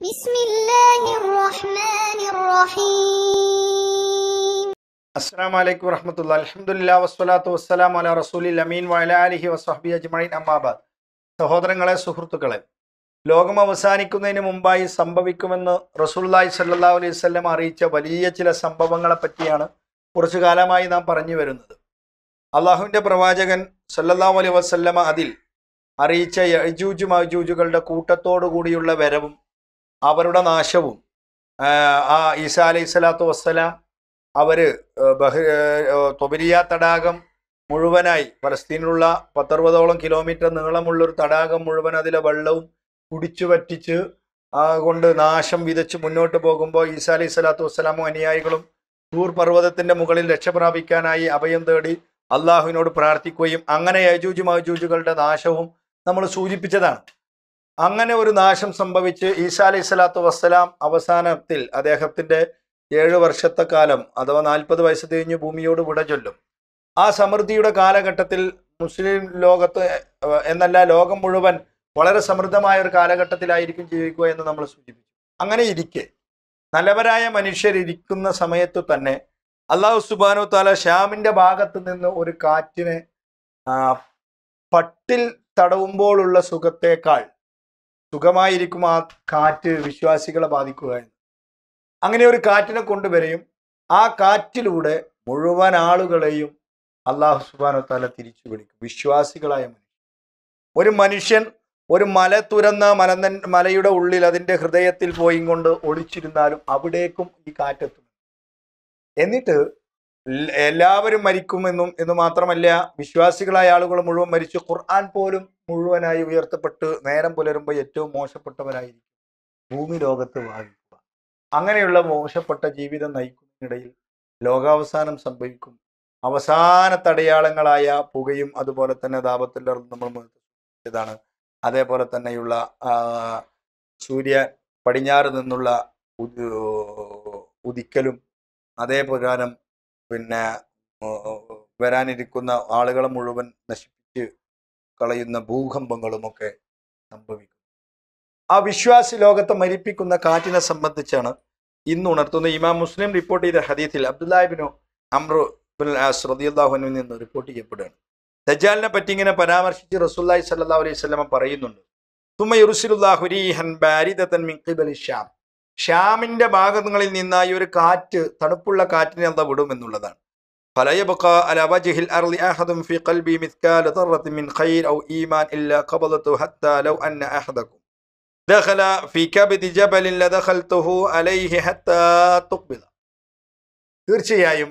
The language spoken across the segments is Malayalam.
അമീൻ സഹോദരങ്ങളെ സുഹൃത്തുക്കളെ ലോകം അവസാനിക്കുന്നതിന് മുമ്പായി സംഭവിക്കുമെന്ന് റസൂല്ലായി സല്ലാ അലൈഹി വസല്ലം അറിയിച്ച വലിയ ചില സംഭവങ്ങളെ പറ്റിയാണ് കുറച്ചു കാലമായി നാം പറഞ്ഞു വരുന്നത്. അള്ളാഹുവിന്റെ പ്രവാചകൻ സല്ലാ അലൈഹി വസ്ല്ലമ അതിൽ അറിയിച്ച യജൂജു മജൂജുകളുടെ കൂട്ടത്തോടു കൂടിയുള്ള വരവും അവരുടെ നാശവും. ആ, ഈസ അലൈഹി സ്വലാത്തു വസ്സലാം അവർ ബഹ് തടാകം മുഴുവനായി ഫലസ്തീനിലുള്ള പത്തറുപതോളം കിലോമീറ്റർ നീളമുള്ള ഒരു തടാകം മുഴുവൻ അതിലെ വെള്ളവും കുടിച്ചു വറ്റിച്ച് കൊണ്ട് നാശം വിതച്ച് മുന്നോട്ട് പോകുമ്പോൾ ഈസാ അലൈഹി സ്വലാത്തു വസ്സലാമും അനുയായികളും തൂർ പർവതത്തിന്റെ മുകളിൽ രക്ഷപ്രാപിക്കാനായി അഭയം തേടി അള്ളാഹുവിനോട് പ്രാർത്ഥിക്കുകയും അങ്ങനെ യജൂജ് മജൂജുകളുടെ നാശവും നമ്മൾ സൂചിപ്പിച്ചതാണ്. അങ്ങനെ ഒരു നാശം സംഭവിച്ച് ഈസാ അലൈഹി സ്വലാത്തു വസ്സലാം അവസാനത്തിൽ അദ്ദേഹത്തിന്റെ ഏഴ് വർഷത്തെ കാലം അഥവാ നാൽപ്പത് വയസ്സ് തിരിഞ്ഞ് ഭൂമിയോട് വിട ചൊല്ലും. ആ സമൃദ്ധിയുടെ കാലഘട്ടത്തിൽ മുസ്ലിം ലോകത്ത് എന്നല്ല ലോകം മുഴുവൻ വളരെ സമൃദ്ധമായ ഒരു കാലഘട്ടത്തിലായിരിക്കും ജീവിക്കുക എന്ന് നമ്മൾ സൂചിപ്പിച്ചു. അങ്ങനെ ഇരിക്കെ. നല്ലവരായ മനുഷ്യരിയ്ക്കുന്ന സമയത്ത് തന്നെ അള്ളാഹു സുബാനു താല ഷ്യാമിന്റെ ഭാഗത്ത് നിന്ന് ഒരു കാറ്റിനെ പട്ടിൽ തടവുമ്പോഴുള്ള സുഖത്തേക്കാൾ സുഖമായിരിക്കും ആ കാറ്റ് വിശ്വാസികളെ ബാധിക്കുക എന്ന്. അങ്ങനെ ഒരു കാറ്റിനെ കൊണ്ടുവരെയും ആ കാറ്റിലൂടെ മുഴുവൻ ആളുകളെയും അള്ളാഹു സുബാനോ താല തിരിച്ചു വിളിക്കും. വിശ്വാസികളായ മനുഷ്യൻ ഒരു മനുഷ്യൻ ഒരു മല തുരന്ന മലനൻ മലയുടെ ഉള്ളിൽ അതിന്റെ ഹൃദയത്തിൽ പോയി കൊണ്ട് ഒളിച്ചിരുന്നാലും അവിടേക്കും ഈ കാറ്റെത്തും എന്നിട്ട് എല്ലാവരും മരിക്കുമെന്നും എന്ന് മാത്രമല്ല വിശ്വാസികളായ ആളുകൾ മുഴുവൻ മരിച്ചു ഖുർആൻ പോലും മുഴുവനായി ഉയർത്തപ്പെട്ട് നേരം പുലരുമ്പോൾ ഏറ്റവും മോശപ്പെട്ടവരായിരിക്കും ഭൂമി ലോകത്ത് വാഴിക്കുക അങ്ങനെയുള്ള മോശപ്പെട്ട ജീവിതം നയിക്കുന്നതിനിടയിൽ ലോകാവസാനം സംഭവിക്കും. അവസാന തടയാളങ്ങളായ പുകയും അതുപോലെ തന്നെ ദാപത്തിന്റെ നമ്മൾ ഇതാണ് അതേപോലെ തന്നെയുള്ള സൂര്യ പടിഞ്ഞാറ് നിന്നുള്ള ഉദിക്കലും അതേ പ്രകാരം പിന്നെ വരാനിരിക്കുന്ന ആളുകളെ മുഴുവൻ നശിപ്പിച്ച് കളയുന്ന ഭൂകമ്പങ്ങളുമൊക്കെ സംഭവിക്കും. ആ വിശ്വാസി ലോകത്തെ മരിപ്പിക്കുന്ന കാറ്റിനെ സംബന്ധിച്ചാണ് ഇന്ന് ഉണർത്തുന്ന ഇമാം മുസ്ലിം റിപ്പോർട്ട് ചെയ്ത ഹദീത്തിൽ അബ്ദുല്ലാഹിബിനു അമ്രു റദിയുല്ലാഹുവിൽ നിന്ന് റിപ്പോർട്ട് ചെയ്യപ്പെടുകയാണ്. ദജാലിനെ പറ്റി ഇങ്ങനെ പരാമർശിച്ച് റസൂല്ലായി സല്ലാ അലൈഹി സ്വലമ പറയുന്നുണ്ട്. ഷ്യാമിന്റെ ഭാഗങ്ങളിൽ നിന്നായി ഒരു കാറ്റ് തണുപ്പുള്ള കാറ്റിനെ അല്ല വിടും എന്നുള്ളതാണ് فلا يبقى على وجه الأرض أحد في قلبي مثقال ذرة من خير أو إيمان إلا قبضته حتى لو أن أحدكم دخل في كبد جبل لدخلته عليه حتى تقبض തീർച്ചയായും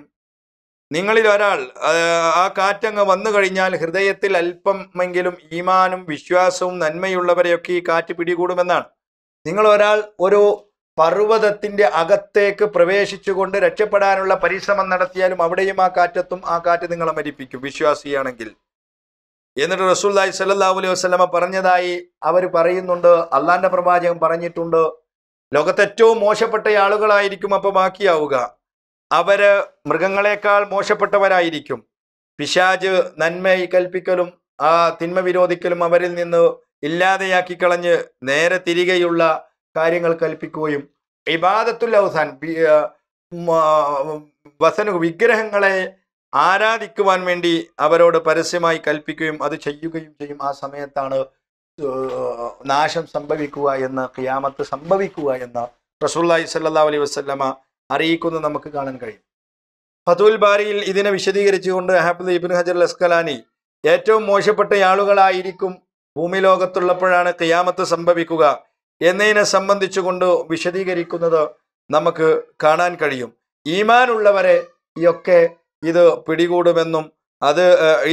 നിങ്ങളിൽ ഒരാൾ ആ, ആ കാറ്റങ്ങ് വന്നു കഴിഞ്ഞാൽ ഹൃദയത്തിൽ അല്പമെങ്കിലും ഈമാനും വിശ്വാസവും നന്മയുള്ളവരെയൊക്കെ ഈ കാറ്റ് പിടികൂടുമെന്നാണ് നിങ്ങൾ ഒരാൾ ഒരു പർവതത്തിന്റെ അകത്തേക്ക് പ്രവേശിച്ചുകൊണ്ട് രക്ഷപ്പെടാനുള്ള പരിശ്രമം നടത്തിയാലും അവിടെയും ആ കാറ്റത്തും ആ കാറ്റ് നിങ്ങളെ മരിപ്പിക്കും വിശ്വാസിയാണെങ്കിൽ. എന്നിട്ട് റസൂല്ലായി സല്ലല്ലാഹു അലൈഹി വസല്ലമ പറഞ്ഞതായി അവർ പറയുന്നുണ്ട് അള്ളാന്റെ പ്രവാചകൻ പറഞ്ഞിട്ടുണ്ട് ലോകത്തെ ഏറ്റവും മോശപ്പെട്ട ആളുകളായിരിക്കും അപ്പൊ ബാക്കിയാവുക. അവർ മൃഗങ്ങളെക്കാൾ മോശപ്പെട്ടവരായിരിക്കും. പിശാജ് നന്മ കൽപ്പിക്കലും ആ തിന്മ വിരോധിക്കലും അവരിൽ നിന്ന് ഇല്ലാതെയാക്കി കളഞ്ഞ് നേരെ തിരികെയുള്ള കാര്യങ്ങൾ കൽപ്പിക്കുകയും ഇബാദത്തുൽ അവസാൻ വസനു വിഗ്രഹങ്ങളെ ആരാധിക്കുവാൻ വേണ്ടി അവരോട് പരസ്യമായി കൽപ്പിക്കുകയും അത് ചെയ്യുകയും ചെയ്യും. ആ സമയത്താണ് നാശം സംഭവിക്കുക എന്ന് ഖിയാമത്ത് സംഭവിക്കുക എന്ന് റസൂല്ലായി സല്ലാ അലൈ വസ്ലമ അറിയിക്കുന്നത് നമുക്ക് കാണാൻ കഴിയും. ഫതുൽ ബാരിയിൽ ഇതിനെ വിശദീകരിച്ചുകൊണ്ട് ഹാഫിദ് ഇബിൻ ഹജർ ലസ്കലാനി ഏറ്റവും മോശപ്പെട്ട ആളുകളായിരിക്കും ഭൂമി ലോകത്തുള്ളപ്പോഴാണ് ഖിയാമത്ത് സംഭവിക്കുക. എന്നതിനെ സംബന്ധിച്ചുകൊണ്ട് വിശദീകരിക്കുന്നത് നമുക്ക് കാണാൻ കഴിയും. ഈമാനുള്ളവരെ ഒക്കെ ഇത് പിടികൂടുമെന്നും അത്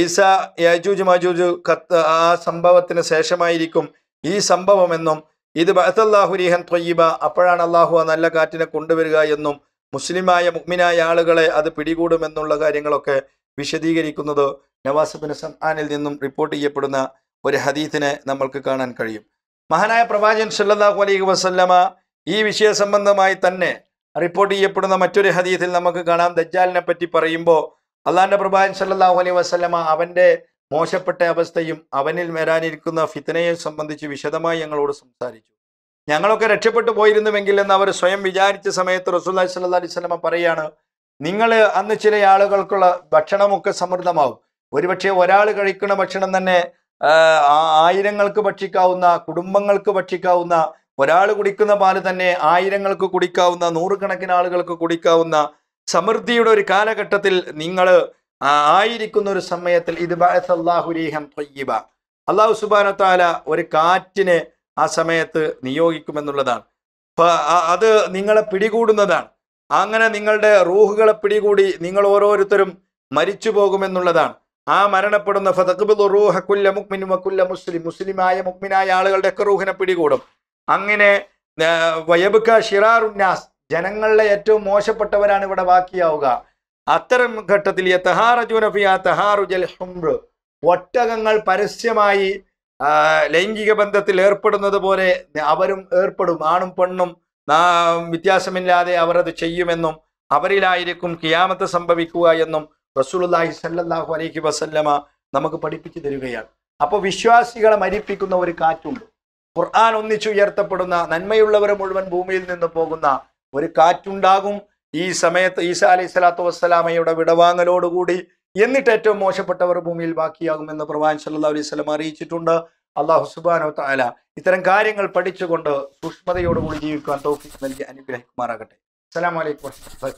ഈസ യജൂജ് മജൂജ് കത്ത് ആ സംഭവത്തിന് ശേഷമായിരിക്കും ഈ സംഭവമെന്നും ഇത് ബഅത്തല്ലാഹുരീഹൻ ത്വയ്യിബ അപ്പോഴാണ് അള്ളാഹു ആ നല്ല കാറ്റിനെ കൊണ്ടുവരിക എന്നും മുസ്ലിമായ മുഗ്മിനായ ആളുകളെ അത് പിടികൂടുമെന്നുള്ള കാര്യങ്ങളൊക്കെ വിശദീകരിക്കുന്നത് നവാസ് ബിൻ സൻആനിൽ നിന്നും റിപ്പോർട്ട് ചെയ്യപ്പെടുന്ന ഒരു ഹദീത്തിനെ നമ്മൾക്ക് കാണാൻ കഴിയും. മഹാനായ പ്രവാചൻ സല്ലാഹു അലൈഹി വസല്ലമ ഈ വിഷയ സംബന്ധമായി തന്നെ റിപ്പോർട്ട് ചെയ്യപ്പെടുന്ന മറ്റൊരു ഹദീത്തിൽ നമുക്ക് കാണാം. ദജ്ജാലിനെ പറ്റി പറയുമ്പോൾ അള്ളാന്റെ പ്രവാചകൻ സല്ലാഹു അലൈഹി വസല്ലമ അവന്റെ മോശപ്പെട്ട അവസ്ഥയും അവനിൽ വരാനിരിക്കുന്ന ഫിത്തനയെ സംബന്ധിച്ച് വിശദമായി ഞങ്ങളോട് സംസാരിച്ചു. ഞങ്ങളൊക്കെ രക്ഷപ്പെട്ടു പോയിരുന്നുവെങ്കിൽ എന്ന് അവർ സ്വയം വിചാരിച്ച സമയത്ത് റസൂല്ലി സല്ലാ അലൈഹി സ്വലമ പറയാണ് നിങ്ങൾ അന്ന് ചില ആളുകൾക്കുള്ള ഭക്ഷണമൊക്കെ സമൃദ്ധമാവും. ഒരുപക്ഷെ ഒരാൾ കഴിക്കുന്ന ഭക്ഷണം തന്നെ ആയിരങ്ങൾക്ക് ഭക്ഷിക്കാവുന്ന കുടുംബങ്ങൾക്ക് ഭക്ഷിക്കാവുന്ന ഒരാൾ കുടിക്കുന്ന പാൽ തന്നെ ആയിരങ്ങൾക്ക് കുടിക്കാവുന്ന നൂറുകണക്കിന് ആളുകൾക്ക് കുടിക്കാവുന്ന സമൃദ്ധിയുടെ ഒരു കാലഘട്ടത്തിൽ നിങ്ങൾ ആയിരിക്കുന്ന ഒരു സമയത്തിൽ ഇത് അള്ളാഹുരീഹം ത്വയ്യിബ അള്ളാഹു സുബാന താല ഒരു കാറ്റിനെ ആ സമയത്ത് നിയോഗിക്കുമെന്നുള്ളതാണ്. അത് നിങ്ങളെ പിടികൂടുന്നതാണ്. അങ്ങനെ നിങ്ങളുടെ റൂഹുകളെ പിടികൂടി നിങ്ങൾ ഓരോരുത്തരും മരിച്ചു പോകുമെന്നുള്ളതാണ് ആ മരണപ്പെടുന്ന ഫതഖ്ബിദു റൂഹ വക്കുല്ല മുസ്ലിം മുസ്ലിമായ മുക്മിനായ ആളുകളുടെ ഒക്കെ റൂഹിനെ പിടികൂടും. അങ്ങനെ വയബുക്ക ഷിറാറുന്നാസ് ജനങ്ങളിലെ ഏറ്റവും മോശപ്പെട്ടവരാണ് ഇവിടെ ബാക്കിയാവുക. അത്തരം ഘട്ടത്തിൽ ഒട്ടകങ്ങൾ പരസ്യമായി ലൈംഗിക ബന്ധത്തിൽ ഏർപ്പെടുന്നത് പോലെ അവരും ഏർപ്പെടും. ആണും പെണ്ണും വ്യത്യാസമില്ലാതെ അവർ അത് ചെയ്യുമെന്നും അവരിലായിരിക്കും കിയാമത്ത് സംഭവിക്കുക എന്നും റസൂലുള്ളാഹി സല്ലല്ലാഹു അലൈഹി വസല്ലമ നമുക്ക് പഠിപ്പിച്ചു തരികയാണ്. അപ്പോൾ വിശ്വാസികളെ മരിപ്പിക്കുന്ന ഒരു കാറ്റുണ്ട്. ഖുർആൻ ഒന്നിച്ചുയർത്തപ്പെടുന്ന നന്മയുള്ളവരെ മുഴുവൻ ഭൂമിയിൽ നിന്ന് പോകുന്ന ഒരു കാറ്റുണ്ടാകും. ഈ സമയത്ത് ഈസ അലൈഹി സ്വലാത്തു വസ്സലാമയുടെ വിടവാങ്ങലോടുകൂടി എന്നിട്ട് ഏറ്റവും മോശപ്പെട്ടവർ ഭൂമിയിൽ ബാക്കിയാകുമെന്ന് പ്രവാൻ സല്ലാ അലൈഹി സ്വലം അറിയിച്ചിട്ടുണ്ട്. അള്ളാഹു സുബാനോ താല ഇത്തരം കാര്യങ്ങൾ പഠിച്ചുകൊണ്ട് സൂക്ഷ്മതയോടുകൂടി ജീവിക്കാൻ തൗഫീഖ് നൽകി അനുഗ്രഹിക്കുമാറാകട്ടെ. അസ്സലാമു അലൈക്കും വറഹ്മത്തുള്ളാഹി